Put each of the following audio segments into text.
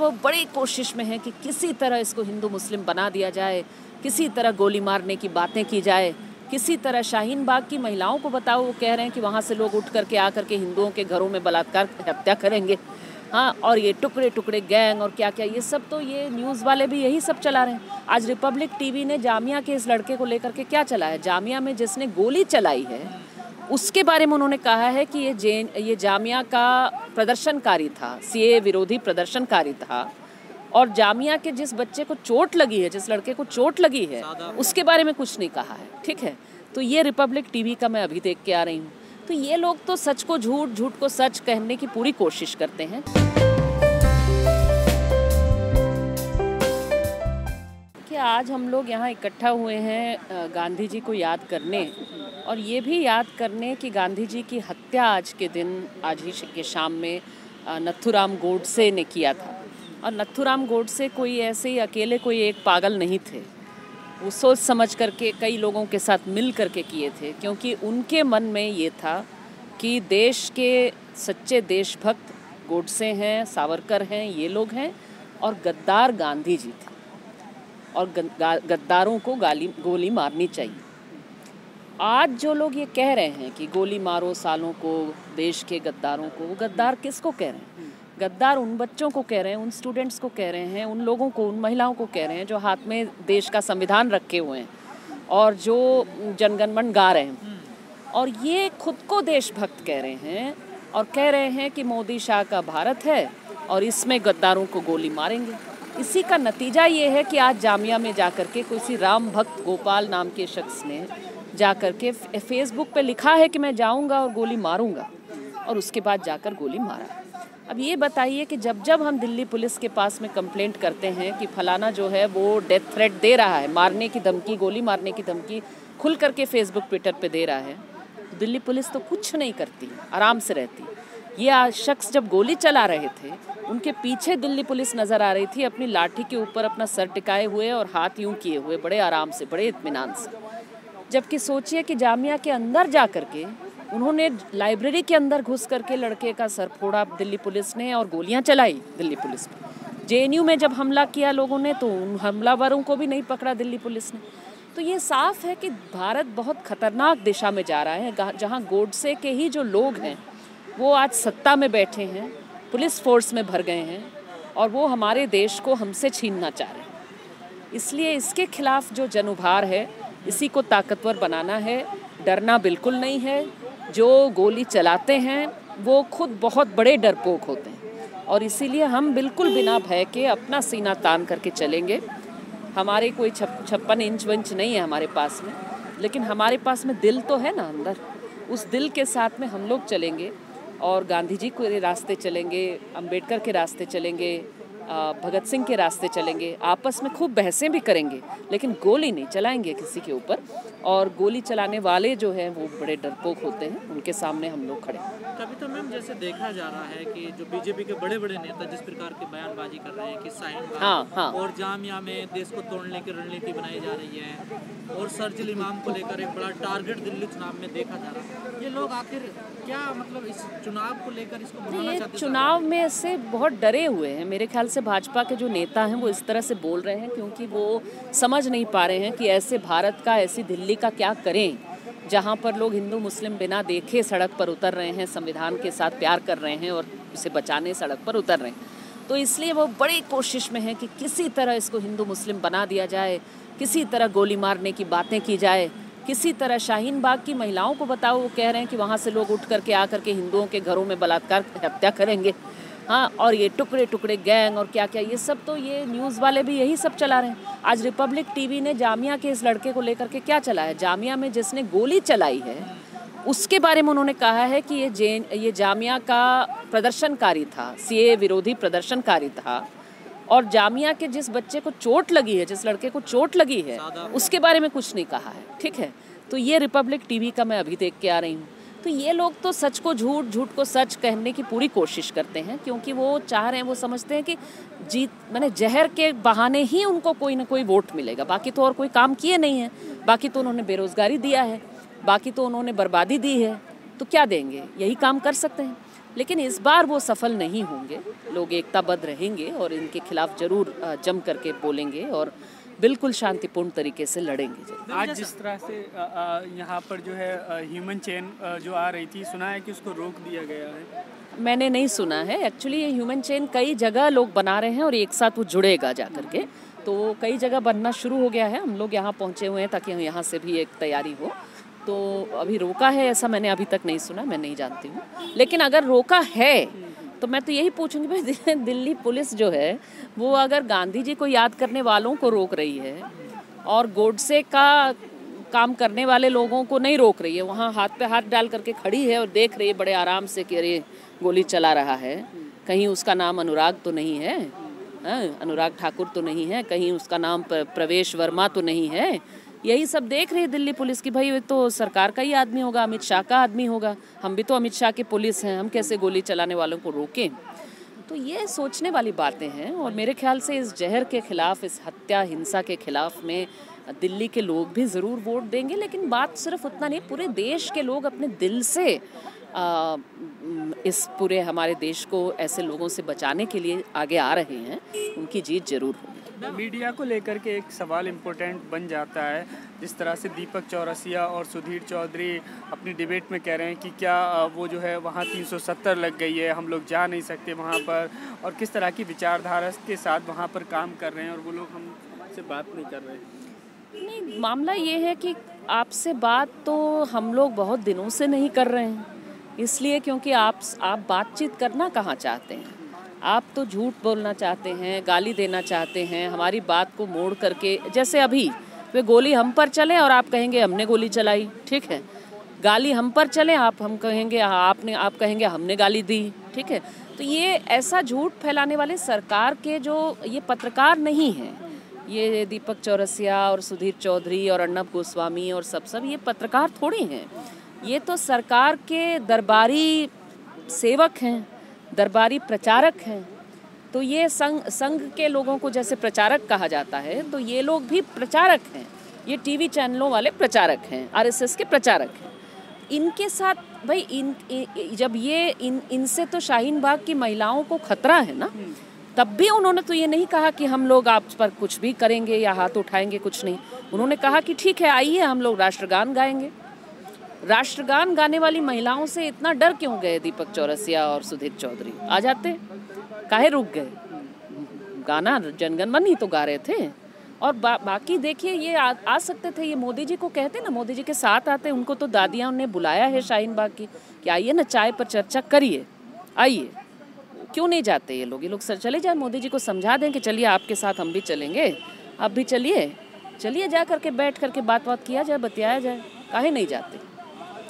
वो बड़ी कोशिश में है कि किसी तरह इसको हिंदू मुस्लिम बना दिया जाए, किसी तरह गोली मारने की बातें की जाए, किसी तरह शाहीन बाग की महिलाओं को बताओ, वो कह रहे हैं कि वहाँ से लोग उठ करके आ करके हिंदुओं के घरों में बलात्कार हत्या करेंगे। हाँ और ये टुकड़े टुकड़े गैंग और क्या क्या ये सब तो ये न्यूज़ वाले भी यही सब चला रहे हैं। आज रिपब्लिक टीवी ने जामिया के इस लड़के को लेकर के क्या चला है जामिया में जिसने गोली चलाई है उसके बारे में उन्होंने कहा है कि ये जे ये जामिया का प्रदर्शनकारी था, सीए विरोधी प्रदर्शनकारी था। और जामिया के जिस बच्चे को चोट लगी है, जिस लड़के को चोट लगी है, उसके बारे में कुछ नहीं कहा है, ठीक है? तो ये रिपब्लिक टीवी का मैं अभी देख के आ रही हूँ। तो ये लोग तो सच को झूठ झूठ को सच कहने की पूरी कोशिश करते हैं। आज हम लोग यहाँ इकट्ठा हुए हैं गांधी जी को याद करने। और ये भी याद करने कि गांधी जी की हत्या आज के दिन, आज ही के शाम में नथुराम गोडसे ने किया था। और नथुराम गोडसे कोई ऐसे ही अकेले कोई एक पागल नहीं थे। वो सोच समझ करके कई लोगों के साथ मिल करके किए थे, क्योंकि उनके मन में ये था कि देश के सच्चे देशभक्त गोडसे हैं, सावरकर हैं, ये लोग हैं, और गद्दार गांधी जी थे। और गद्दारों को गाली, गोली मारनी चाहिए। आज जो लोग ये कह रहे हैं कि गोली मारो सालों को, देश के गद्दारों को, वो गद्दार किसको कह रहे हैं? गद्दार उन बच्चों को कह रहे हैं, उन स्टूडेंट्स को कह रहे हैं, उन लोगों को, उन महिलाओं को कह रहे हैं जो हाथ में देश का संविधान रखे हुए हैं और जो जनगणमन गा रहे हैं। और ये खुद को देशभक्त कह रहे हैं और कह रहे हैं कि मोदी शाह का भारत है और इसमें गद्दारों को गोली मारेंगे। इसी का नतीजा ये है कि आज जामिया में जा कर के किसी राम भक्त गोपाल नाम के शख्स ने जा कर के फेसबुक पे लिखा है कि मैं जाऊँगा और गोली मारूँगा, और उसके बाद जाकर गोली मारा। अब ये बताइए कि जब जब हम दिल्ली पुलिस के पास में कंप्लेंट करते हैं कि फलाना जो है वो डेथ थ्रेट दे रहा है, मारने की धमकी, गोली मारने की धमकी खुल करके फेसबुक ट्विटर पे दे रहा है दिल्ली पुलिस तो कुछ नहीं करती, आराम से रहती। ये शख्स जब गोली चला रहे थे उनके पीछे दिल्ली पुलिस नज़र आ रही थी, अपनी लाठी के ऊपर अपना सर टिकाए हुए और हाथ यूँ किए हुए, बड़े आराम से, बड़े इतमान से। जबकि सोचिए कि जामिया के अंदर जा कर के उन्होंने लाइब्रेरी के अंदर घुस करके लड़के का सर फोड़ा दिल्ली पुलिस ने और गोलियाँ चलाई दिल्ली पुलिस पर जे में जब हमला किया लोगों ने तो उन हमलावरों को भी नहीं पकड़ा दिल्ली पुलिस ने। तो ये साफ़ है कि भारत बहुत खतरनाक दिशा में जा रहा है, जहाँ गोडसे के ही जो लोग हैं, वो आज सत्ता में बैठे हैं। पुलिस फोर्स में भर गए हैं और वो हमारे देश को हमसे छीनना चाह रहे हैं। इसलिए इसके खिलाफ जो जन उभार है, इसी को ताकतवर बनाना है। डरना बिल्कुल नहीं है। जो गोली चलाते हैं, वो खुद बहुत बड़े डरपोक होते हैं। और इसीलिए हम बिल्कुल बिना भय के अपना सीना तान करके चलेंगे। हमारे कोई छप, छप्पन इंच वंच नहीं है हमारे पास में, लेकिन हमारे पास में दिल तो है ना अंदर। उस दिल के साथ में हम लोग चलेंगे। और गांधी जी के रास्ते चलेंगे, अंबेडकर के रास्ते चलेंगे भगत सिंह के रास्ते चलेंगे, आपस में खूब बहसें भी करेंगे, लेकिन गोली नहीं चलाएँगे किसी के ऊपर। और गोली चलाने वाले जो हैं, वो बड़े डरपोक होते हैं, उनके सामने हम लोग खड़े कभी तो मैम जैसे देखा जा रहा है कि जो बीजेपी के बड़े बड़े नेता जिस प्रकार की बयानबाजी कर रहे हैं कि साइन हाँ, हाँ। और जामिया में देश को तोड़ने की रणनीति बनाई जा रही है और सर्जिल इमाम को लेकर एक बड़ा टारगेट दिल्ली चुनाव में देखा जा रहा है। ये लोग आखिर क्या मतलब इस चुनाव को लेकर इसको ये चुनाव में से बहुत डरे हुए हैं। मेरे ख्याल से भाजपा के जो नेता हैं वो इस तरह से बोल रहे हैं क्योंकि वो समझ नहीं पा रहे हैं कि ऐसे भारत का ऐसी दिल्ली का क्या करें। जहाँ पर लोग हिंदू, मुस्लिम बिना देखे सड़क पर उतर रहे हैं, संविधान के साथ प्यार कर रहे हैं और उसे बचाने सड़क पर उतर रहे हैं। तो इसलिए वो बड़ी कोशिश में है कि किसी तरह इसको हिंदू, मुस्लिम बना दिया जाए, किसी तरह गोली मारने की बातें की जाए, किसी तरह शाहीन बाग की महिलाओं को बताओ, वो कह रहे हैं कि वहाँ से लोग उठ करके आ करके हिंदुओं के घरों में बलात्कार हत्या करेंगे। हाँ और ये टुकड़े टुकड़े गैंग और क्या क्या ये सब तो ये न्यूज़ वाले भी यही सब चला रहे हैं। आज रिपब्लिक टीवी ने जामिया के इस लड़के को लेकर के क्या चला है जामिया में जिसने गोली चलाई है उसके बारे में उन्होंने कहा है कि ये जैन ये जामिया का प्रदर्शनकारी था सीए विरोधी प्रदर्शनकारी था और जामिया के जिस बच्चे को चोट लगी है जिस लड़के को चोट लगी है उसके बारे में कुछ नहीं कहा है ठीक है? तो ये रिपब्लिक टीवी का मैं अभी देख के आ रही हूँ। तो ये लोग तो सच को झूठ झूठ को सच कहने की पूरी कोशिश करते हैं, क्योंकि वो चाह रहे हैं, वो समझते हैं कि जीत, मैंने जहर के बहाने ही उनको कोई ना कोई वोट मिलेगा। बाकी तो और कोई काम किए नहीं है। बाकी तो उन्होंने बेरोज़गारी दिया है। बाकी तो उन्होंने बर्बादी दी है। तो क्या देंगे? यही काम कर सकते हैं। लेकिन इस बार वो सफल नहीं होंगे। लोग एकताबद्ध रहेंगे और इनके खिलाफ ज़रूर जम करके बोलेंगे और बिल्कुल शांतिपूर्ण तरीके से लड़ेंगे आज जिस तरह से यहाँ पर जो है ह्यूमन चेन जो आ रही थी सुना है कि उसको रोक दिया गया है? मैंने नहीं सुना है। एक्चुअली ये ह्यूमन चेन कई जगह लोग बना रहे हैं और एक साथ वो जुड़ेगा जा करके तो कई जगह बनना शुरू हो गया है। हम लोग यहाँ पहुँचे हुए हैं ताकि यहाँ से भी एक तैयारी हो। तो अभी रोका है ऐसा मैंने अभी तक नहीं सुना मैं नहीं जानती हूँ। लेकिन अगर रोका है तो मैं तो यही पूछूँगी भाई दिल्ली पुलिस जो है वो अगर गांधी जी को याद करने वालों को रोक रही है और गोडसे का काम करने वाले लोगों को नहीं रोक रही है वहाँ हाथ पे हाथ डाल करके खड़ी है और देख रही है बड़े आराम से कि अरे गोली चला रहा है कहीं उसका नाम अनुराग तो नहीं है हाँ, अनुराग ठाकुर तो नहीं है कहीं उसका नाम प्रवेश वर्मा तो नहीं है यही सब देख रही दिल्ली पुलिस की भाई तो सरकार का ही आदमी होगा अमित शाह का आदमी होगा। हम भी तो अमित शाह के पुलिस हैं हम कैसे गोली चलाने वालों को रोकें? तो ये सोचने वाली बातें हैं और मेरे ख्याल से इस जहर के खिलाफ इस हत्या हिंसा के खिलाफ में दिल्ली के लोग भी ज़रूर वोट देंगे लेकिन बात सिर्फ़ उतना नहीं पूरे देश के लोग अपने दिल से आ, इस पूरे हमारे देश को ऐसे लोगों से बचाने के लिए आगे आ रहे हैं उनकी जीत ज़रूर होगी। मीडिया को लेकर के एक सवाल इम्पोर्टेंट बन जाता है। जिस तरह से दीपक चौरसिया और सुधीर चौधरी अपनी डिबेट में कह रहे हैं कि क्या वो जो है, वहाँ 370 लग गई है, हम लोग जा नहीं सकते वहाँ पर। और किस तरह की विचारधारा के साथ वहाँ पर काम कर रहे हैं और वो लोग हमसे बात नहीं कर रहे हैं? नहीं, मामला ये है कि आपसे बात तो हम लोग बहुत दिनों से नहीं कर रहे हैं। इसलिए क्योंकि आप आप बातचीत करना कहाँ चाहते हैं? आप तो झूठ बोलना चाहते हैं गाली देना चाहते हैं हमारी बात को मोड़ करके जैसे अभी वे गोली हम पर चले और आप कहेंगे हमने गोली चलाई ठीक है? गाली हम पर चले आप हम कहेंगे हाँ, आपने आप कहेंगे हमने गाली दी ठीक है? तो ये ऐसा झूठ फैलाने वाले सरकार के जो ये पत्रकार नहीं हैं ये दीपक चौरसिया और सुधीर चौधरी और अर्णब गोस्वामी और सब सब ये पत्रकार थोड़ी हैं। ये तो सरकार के दरबारी सेवक हैं। दरबारी प्रचारक हैं। तो ये संघ संघ के लोगों को जैसे प्रचारक कहा जाता है तो ये लोग भी प्रचारक हैं। ये टीवी चैनलों वाले प्रचारक हैं आरएसएस के प्रचारक हैं। इनके साथ भाई इन, इन जब ये इन इनसे तो शाहीन बाग की महिलाओं को खतरा है ना तब भी उन्होंने तो ये नहीं कहा कि हम लोग आप पर कुछ भी करेंगे या हाथ उठाएँगे कुछ नहीं। उन्होंने कहा कि ठीक है आइए हम लोग राष्ट्रगान गाएँगे। राष्ट्रगान गाने वाली महिलाओं से इतना डर क्यों गए दीपक चौरसिया और सुधीर चौधरी? आ जाते। काहे रुक गए? गाना जनगण मन ही तो गा रहे थे। और बा, बाकी देखिए ये आ, आ सकते थे ये मोदी जी को कहते ना मोदी जी के साथ आते उनको तो दादियाँ उन्हें बुलाया है शाहीन बाग की कि आइए ना चाय पर चर्चा करिए। आइए। क्यों नहीं जाते ये लोग? ये लोग सर चले जाए मोदी जी को समझा दें कि चलिए आपके साथ हम भी चलेंगे। आप भी चलिए। चलिए जा करके बैठ करके बात बात किया जाए बतियाया जाए। काहे नहीं जाते?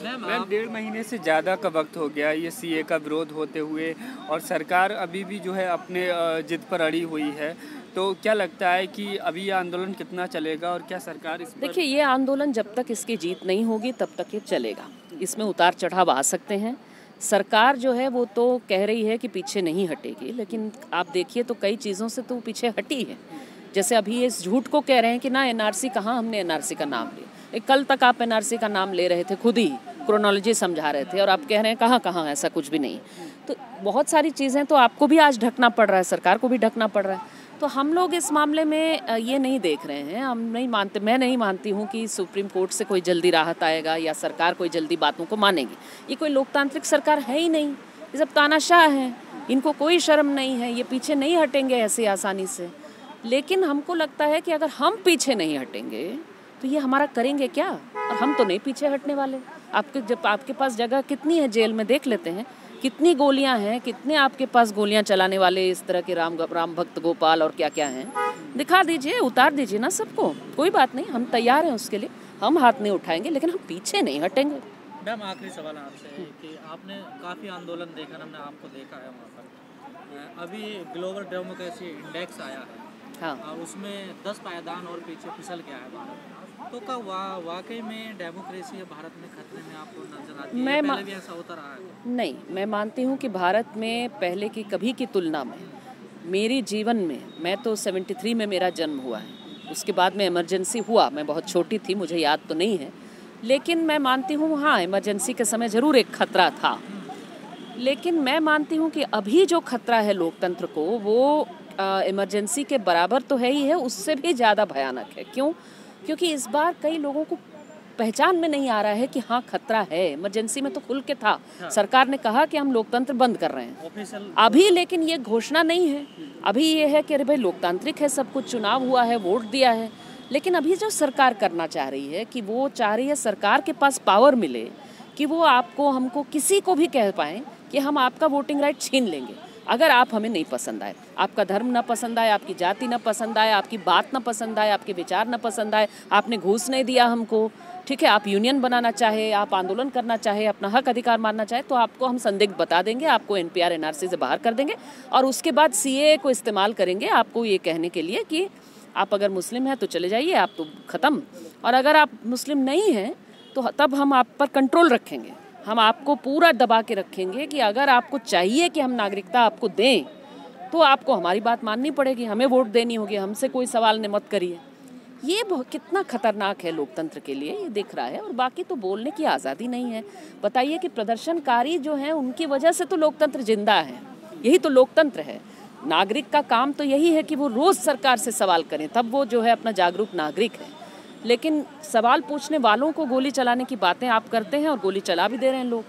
मैम डेढ़ महीने से ज़्यादा का वक्त हो गया ये सीए का विरोध होते हुए और सरकार अभी भी जो है अपने जिद पर अड़ी हुई है। तो क्या लगता है कि अभी ये आंदोलन कितना चलेगा और क्या सरकार इस देखिए ये आंदोलन जब तक इसकी जीत नहीं होगी तब तक ये चलेगा। इसमें उतार चढ़ाव आ सकते हैं। सरकार जो है वो तो कह रही है कि पीछे नहीं हटेगी लेकिन आप देखिए तो कई चीज़ों से तो पीछे हटी है। जैसे अभी इस झूठ को कह रहे हैं कि ना एनआरसी कहाँ हमने एनआरसी का नाम लिया। कल तक आप एनआरसी का नाम ले रहे थे, खुद ही क्रोनोलॉजी समझा रहे थे और आप कह रहे हैं, कहाँ कहाँ, ऐसा कुछ भी नहीं। तो बहुत सारी चीज़ें तो आपको भी आज ढकना पड़ रहा है, सरकार को भी ढकना पड़ रहा है। तो हम लोग इस मामले में ये नहीं देख रहे हैं। हम नहीं मानते, मैं नहीं मानती हूँ कि सुप्रीम कोर्ट से कोई जल्दी राहत आएगा या सरकार कोई जल्दी बातों को मानेगी। ये कोई लोकतांत्रिक सरकार है ही नहीं। ये सब तानाशाह हैं। इनको कोई शर्म नहीं है। ये पीछे नहीं हटेंगे ऐसे आसानी से। लेकिन हमको लगता है कि अगर हम पीछे नहीं हटेंगे तो ये हमारा करेंगे क्या? और हम तो नहीं पीछे हटने वाले। आपके जब आपके पास जगह कितनी है जेल में देख लेते हैं। कितनी गोलियाँ हैं कितने आपके पास गोलियाँ चलाने वाले इस तरह के राम राम भक्त गोपाल और क्या क्या हैं। दिखा दीजिए उतार दीजिए ना सबको। कोई बात नहीं हम तैयार हैं उसके लिए। हम हाथ नहीं उठाएँगे लेकिन हम पीछे नहीं हटेंगे। मैम आखिरी सवाल आपसे कि आपने काफ़ी आंदोलन देखा हमने आपको देखा है वहाँ पर। अभी ग्लोबल डेमोक्रेसी इंडेक्स आया है। हाँ। उसमें दस पायदान और पीछे फिसल गया है भारत। तो का वा, वाकई में डेमोक्रेसी भारत में खतरे में आपको नज़र आती है? मैं पहले भी ऐसा होता रहा है? नहीं मैं मानती हूँ कि भारत में पहले की कभी की तुलना में मेरी जीवन में मैं तो 73 में मेरा जन्म हुआ है। उसके बाद में इमरजेंसी हुआ मैं बहुत छोटी थी मुझे याद तो नहीं है। लेकिन मैं मानती हूँ हाँ इमरजेंसी के समय ज़रूर एक खतरा था। लेकिन मैं मानती हूँ कि अभी जो खतरा है लोकतंत्र को वो इमरजेंसी के बराबर तो है ही है उससे भी ज़्यादा भयानक है। क्यों? क्योंकि इस बार कई लोगों को पहचान में नहीं आ रहा है कि हाँ खतरा है। इमरजेंसी में तो खुल के था। हाँ। सरकार ने कहा कि हम लोकतंत्र बंद कर रहे हैं। अभी लेकिन ये घोषणा नहीं है। अभी ये है कि अरे भाई लोकतांत्रिक है सब कुछ चुनाव हुआ है वोट दिया है। लेकिन अभी जो सरकार करना चाह रही है कि वो चाह रही है सरकार के पास पावर मिले कि वो आपको हमको किसी को भी कह पाए कि हम आपका वोटिंग राइट छीन लेंगे। अगर आप हमें नहीं पसंद आए, आपका धर्म ना पसंद आए, आपकी जाति ना पसंद आए, आपकी बात ना पसंद आए, आपके विचार ना पसंद आए, आपने घूस नहीं दिया हमको, ठीक है, आप यूनियन बनाना चाहे, आप आंदोलन करना चाहे, अपना हक अधिकार मानना चाहे तो आपको हम संदिग्ध बता देंगे, आपको N P R N R C से बाहर कर देंगे और उसके बाद सी ए को इस्तेमाल करेंगे आपको ये कहने के लिए कि आप अगर मुस्लिम हैं तो चले जाइए, आप तो ख़त्म। और अगर आप मुस्लिम नहीं हैं तो तब हम आप पर कंट्रोल रखेंगे। हम आपको पूरा दबा के रखेंगे कि अगर आपको चाहिए कि हम नागरिकता आपको दें तो आपको हमारी बात माननी पड़ेगी, हमें वोट देनी होगी, हमसे कोई सवाल ने मत करिए। ये कितना खतरनाक है लोकतंत्र के लिए ये दिख रहा है, और बाकी तो बोलने की आज़ादी नहीं है। बताइए कि प्रदर्शनकारी जो हैं, उनकी वजह से तो लोकतंत्र ज़िंदा है, यही तो लोकतंत्र है। नागरिक का काम तो यही है कि वो रोज़ सरकार से सवाल करें, तब वो जो है अपना जागरूक नागरिक है। लेकिन सवाल पूछने वालों को गोली चलाने की बातें आप करते हैं और गोली चला भी दे रहे हैं लोग।